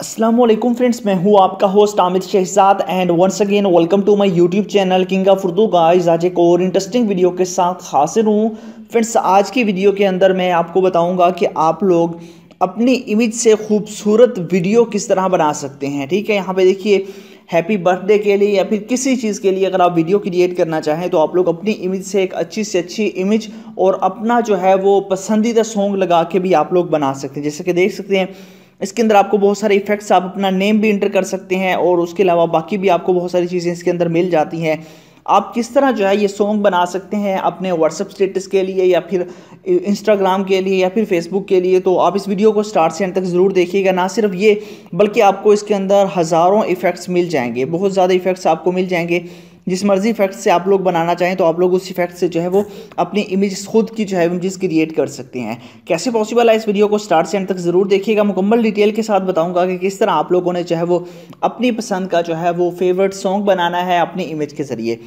Aslam friends मैं हूँ आपका host Aamir Shahzad and once again welcome to my YouTube channel king of Urdu guys आज एक और इंटरेस्टिंग वीडियो के साथ हाजिर हूँ। फ्रेंड्स आज की वीडियो के अंदर मैं आपको बताऊँगा कि आप लोग अपनी इमेज से खूबसूरत वीडियो किस तरह बना सकते हैं, ठीक है? यहाँ पे देखिए हैप्पी बर्थडे के लिए या फिर किसी चीज़ के लिए अगर आप वीडियो क्रिएट करना चाहें तो आप लोग अपनी इमेज से एक अच्छी से अच्छी इमेज और अपना जो है वो पसंदीदा सॉन्ग लगा के भी आप लोग बना सकते हैं। जैसे कि देख सकते हैं इसके अंदर आपको बहुत सारे इफेक्ट्स आप अपना नेम भी इंटर कर सकते हैं और उसके अलावा बाकी भी आपको बहुत सारी चीज़ें इसके अंदर मिल जाती हैं। आप किस तरह जो है ये सॉन्ग बना सकते हैं अपने व्हाट्सअप स्टेटस के लिए या फिर इंस्टाग्राम के लिए या फिर फेसबुक के लिए? तो आप इस वीडियो को स्टार्ट से एंड तक ज़रूर देखिएगा। ना सिर्फ़ ये, बल्कि आपको इसके अंदर हज़ारों इफ़ेक्ट्स मिल जाएँगे। बहुत ज़्यादा इफ़ेक्ट्स आपको मिल जाएँगे। जिस मर्ज़ी इफ़ेक्ट से आप लोग बनाना चाहें तो आप लोग उस इफ़ेक्ट से जो है वो अपनी इमेज खुद की जो है इमेज क्रिएट कर सकते हैं। कैसे पॉसिबल है इस वीडियो को स्टार्ट से एंड तक ज़रूर देखिएगा। मुकम्मल डिटेल के साथ बताऊँगा कि किस तरह आप लोगों ने जो है वो अपनी पसंद का जो है वो फेवरेट सॉन्ग बनाना है अपनी इमेज के ज़रिए।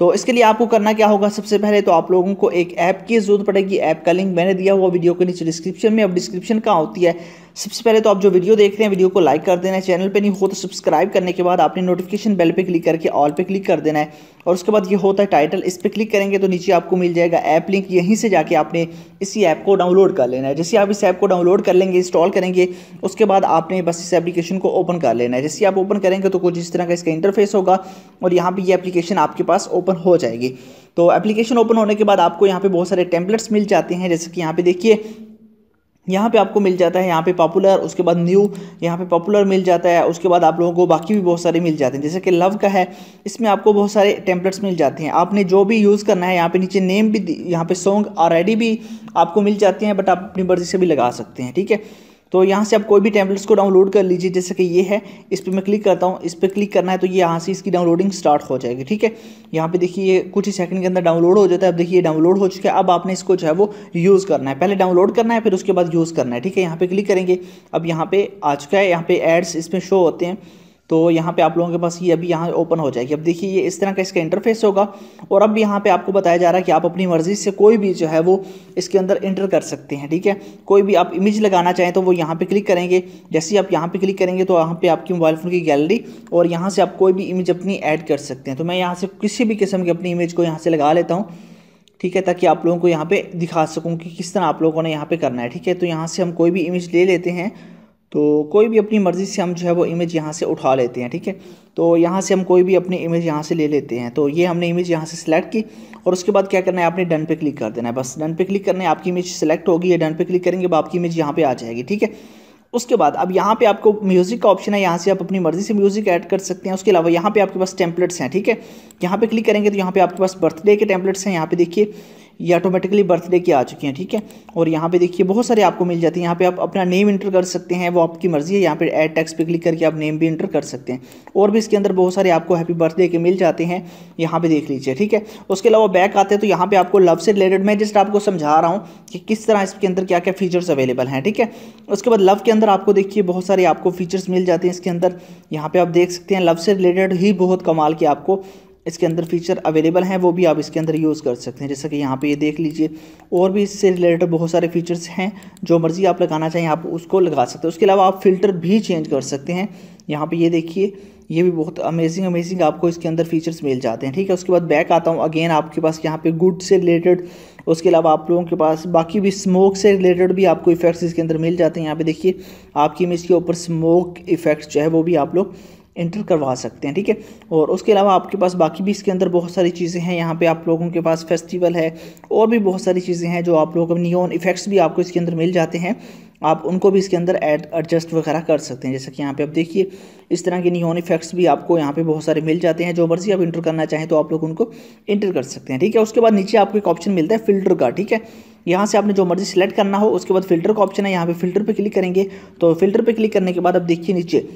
तो इसके लिए आपको करना क्या होगा? सबसे पहले तो आप लोगों को एक ऐप की ज़रूरत पड़ेगी। ऐप का लिंक मैंने दिया हुआ वीडियो के नीचे डिस्क्रिप्शन में। अब डिस्क्रिप्शन कहाँ होती है? सबसे पहले तो आप जो वीडियो देख रहे हैं, वीडियो को लाइक कर देना है। चैनल पे नहीं हो तो सब्सक्राइब करने के बाद आपने नोटिफिकेशन बेल पे क्लिक करके ऑल पे क्लिक कर देना है। और उसके बाद ये होता है टाइटल इस पर क्लिक करेंगे तो नीचे आपको मिल जाएगा ऐप लिंक यहीं से जाके आपने इसी ऐप को डाउनलोड कर लेना है। जैसे आप इस ऐप को डाउनलोड कर लेंगे इंस्टॉल करेंगे, उसके बाद आपने बस इस एप्लीकेशन को ओपन कर लेना है। जैसे आप ओपन करेंगे तो कुछ इस तरह का इसका इंटरफेस होगा और यहाँ पर ये एप्लीकेशन आपके पास ओपन हो जाएगी। तो एप्लीकेशन ओपन होने के बाद आपको यहाँ पे बहुत सारे टेम्पलेट्स मिल जाते हैं। जैसे कि यहाँ पे देखिए यहाँ पे आपको मिल जाता है, यहाँ पे पॉपुलर उसके बाद न्यू यहाँ पे पॉपुलर मिल जाता है, उसके बाद आप लोगों को बाकी भी बहुत सारे मिल जाते हैं। जैसे कि लव का है, इसमें आपको बहुत सारे टेम्पलेट्स मिल जाते हैं। आपने जो भी यूज़ करना है, यहाँ पे नीचे नेम भी यहाँ पे सॉन्ग ऑलरेडी भी आपको मिल जाते हैं बट आप अपनी मर्ज़ी से भी लगा सकते हैं, ठीक है? तो यहाँ से आप कोई भी टैबलेट्स को डाउनलोड कर लीजिए, जैसे कि ये है, इस पर मैं क्लिक करता हूँ, इस पर क्लिक करना है तो ये यहाँ से इसकी डाउनलोडिंग स्टार्ट हो जाएगी, ठीक है? यहाँ पे देखिए, ये कुछ ही सेकंड के अंदर डाउनलोड हो जाता है, अब देखिए डाउनलोड हो चुका है, अब आपने इसको जो है वो यूज़ करना है। पहले डाउनलोड करना है, फिर उसके बाद यूज़ करना है, ठीक है? यहाँ पर क्लिक करेंगे, अब यहाँ पर आ चुका है, यहाँ पर एड्स इसमें शो होते हैं। तो यहाँ पे आप लोगों के पास ये अभी यहाँ ओपन हो जाएगी। अब देखिए ये इस तरह का इसका इंटरफेस होगा और अब यहाँ पे आपको बताया जा रहा है कि आप अपनी मर्ज़ी से कोई भी जो है वो इसके अंदर इंटर कर सकते हैं, ठीक है? कोई भी आप इमेज लगाना चाहें तो वो यहाँ पे क्लिक करेंगे। जैसे ही आप यहाँ पे क्लिक करेंगे तो यहाँ पे आपकी मोबाइल फ़ोन की गैलरी और यहाँ से आप कोई भी इमेज अपनी ऐड कर सकते हैं। तो मैं यहाँ से किसी भी किस्म की अपनी इमेज को यहाँ से लगा लेता हूँ, ठीक है? ताकि आप लोगों को यहाँ पे दिखा सकूँ कि किस तरह आप लोगों ने यहाँ पे करना है, ठीक है? तो यहाँ से हम कोई भी इमेज ले लेते हैं। तो कोई भी अपनी मर्ज़ी से हम जो है वो इमेज यहाँ से उठा लेते हैं, ठीक है? तो यहाँ से हम कोई भी अपनी इमेज यहाँ से ले लेते हैं। तो ये हमने इमेज यहाँ से सिलेक्ट की और उसके बाद क्या करना है? आपने डन पे क्लिक कर देना है बस। डन पे क्लिक करना है, आपकी इमेज सेलेक्ट होगी या डन पे क्लिक करेंगे आपकी इमेज यहाँ पे आ जाएगी, ठीक है? उसके बाद अब यहाँ पे आपको म्यूज़िक का ऑप्शन है, यहाँ से आप अपनी मर्ज़ी से म्यूज़िक ऐड कर सकते हैं। उसके अलावा यहाँ पे आपके पास टेम्पलेट्स हैं, ठीक है? यहाँ पे क्लिक करेंगे तो यहाँ पे आपके पास बर्थडे के टेम्पलेट्स हैं। यहाँ पे देखिए ये ऑटोमेटिकली बर्थडे की आ चुकी हैं, ठीक है? और यहाँ पे देखिए, बहुत सारे आपको मिल जाती हैं। यहाँ पे आप अपना नेम इंटर कर सकते हैं, वो आपकी मर्ज़ी है। यहाँ पे ऐड टैक्स पे क्लिक करके आप नेम भी इंटर कर सकते हैं। और भी इसके अंदर बहुत सारे आपको हैप्पी बर्थडे के मिल जाते हैं, यहाँ पे देख लीजिए, ठीक है? उसके अलावा बैक आते हैं तो यहाँ पे आपको लव से रिलेटेड मैं जस्ट आपको समझा रहा हूँ कि किस तरह इसके अंदर क्या क्या फीचर्स अवेलेबल हैं, ठीक है? उसके बाद लव के अंदर आपको देखिए, बहुत सारे आपको फीचर्स मिल जाते हैं इसके अंदर। यहाँ पे आप देख सकते हैं लव से रिलेटेड ही बहुत कमाल के आपको इसके अंदर फीचर अवेलेबल हैं, वो भी आप इसके अंदर यूज़ कर सकते हैं। जैसा कि यहाँ पे ये देख लीजिए, और भी इससे रिलेटेड बहुत सारे फीचर्स हैं, जो मर्ज़ी आप लगाना चाहें, आप उसको लगा सकते हैं। उसके अलावा आप फ़िल्टर भी चेंज कर सकते हैं। यहाँ पे ये देखिए, ये भी बहुत अमेजिंग अमेजिंग आपको इसके अंदर फीचर्स मिल जाते हैं, ठीक है? उसके बाद बैक आता हूँ। अगेन आपके पास यहाँ पे गुड से रिलेटेड उसके अलावा आप लोगों के पास बाकी भी स्मोक से रिलेटेड भी आपको इफेक्ट्स इसके अंदर मिल जाते हैं। यहाँ पे देखिए, आपकी इमेज के ऊपर स्मोक इफेक्ट्स जो है, वो भी आप लोग एंटर करवा सकते हैं, ठीक है? और उसके अलावा आपके पास बाकी भी इसके अंदर बहुत सारी चीज़ें हैं। यहाँ पे आप लोगों के पास फेस्टिवल है, और भी बहुत सारी चीज़ें हैं जो आप लोगों को नियोन इफेक्ट्स भी आपको इसके अंदर मिल जाते हैं। आप उनको भी इसके अंदर एड एडजस्ट वगैरह कर सकते हैं। जैसे कि यहाँ पे आप देखिए, इस तरह के नियोन इफेक्ट्स भी आपको यहाँ पे बहुत सारे मिल जाते हैं। जो मर्ज़ी आप इंटर करना चाहें तो आप लोग उनको इंटर कर सकते हैं, ठीक है? उसके बाद नीचे आपको एक ऑप्शन मिलता है फ़िल्टर का, ठीक है? यहाँ से आपने जो मर्ज़ी सेलेक्ट करना हो, उसके बाद फ़िल्टर का ऑप्शन है। यहाँ पे फ़िल्टर पे क्लिक करेंगे तो फ़िल्टर पे क्लिक करने के बाद अब देखिए नीचे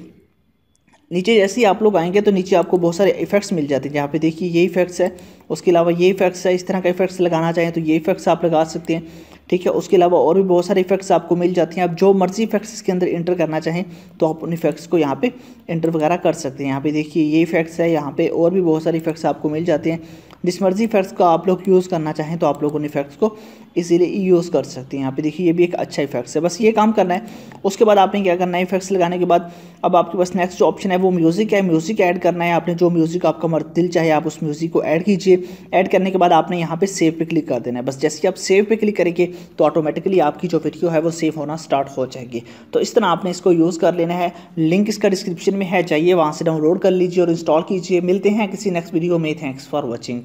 नीचे जैसे ही आप लोग आएँगे तो नीचे आपको बहुत सारे इफेक्ट्स मिल जाते हैं। जहाँ पे देखिए ये इफेक्ट्स है, उसके अलावा ये इफेक्ट्स है, इस तरह का इफेक्ट्स लगाना चाहें तो ये इफेक्ट्स आप लगा सकते हैं। ठीक है, उसके अलावा और भी बहुत सारे इफेक्ट्स आपको मिल जाते हैं। आप जो मर्ज़ी इफेक्ट्स इसके अंदर इंटर करना चाहें तो आप उन इफेक्ट्स को यहाँ पर इंटर वगैरह कर सकते हैं। यहाँ पर देखिए ये इफेक्ट्स है, यहाँ पर और भी बहुत सारे इफेक्ट्स आपको मिल जाते हैं। जिस मर्ज़ी इफेक्ट्स को आप लोग यूज़ करना चाहें तो आप लोग उन इफेक्ट्स को इजीली यूज़ कर सकते हैं। यहाँ पे देखिए, ये भी एक अच्छा इफेक्ट्स है। बस ये काम करना है। उसके बाद आपने क्या करना है इफेक्ट्स लगाने के बाद अब आपके पास नेक्स्ट जो ऑप्शन है वो म्यूज़िक है। म्यूज़िक ऐड करना है आपने। जो म्यूज़िक आपका मर, दिल चाहे, आप उस म्यूज़िक को ऐड कीजिए। ऐड करने के बाद आपने यहाँ पर सेव पे क्लिक कर देना है। बस जैसे कि आप सेव पे क्लिक करेंगे तो ऑटोमेटिकली आपकी जो वीडियो है वो सेव होना स्टार्ट हो जाएगी। तो इस तरह आपने इसको यूज़ कर लेना है। लिंक इसका डिस्क्रिप्शन में है। चाहिए वहाँ से डाउनलोड कर लीजिए और इंस्टॉल कीजिए। मिलते हैं किसी नेक्स्ट वीडियो में। Thanks for watching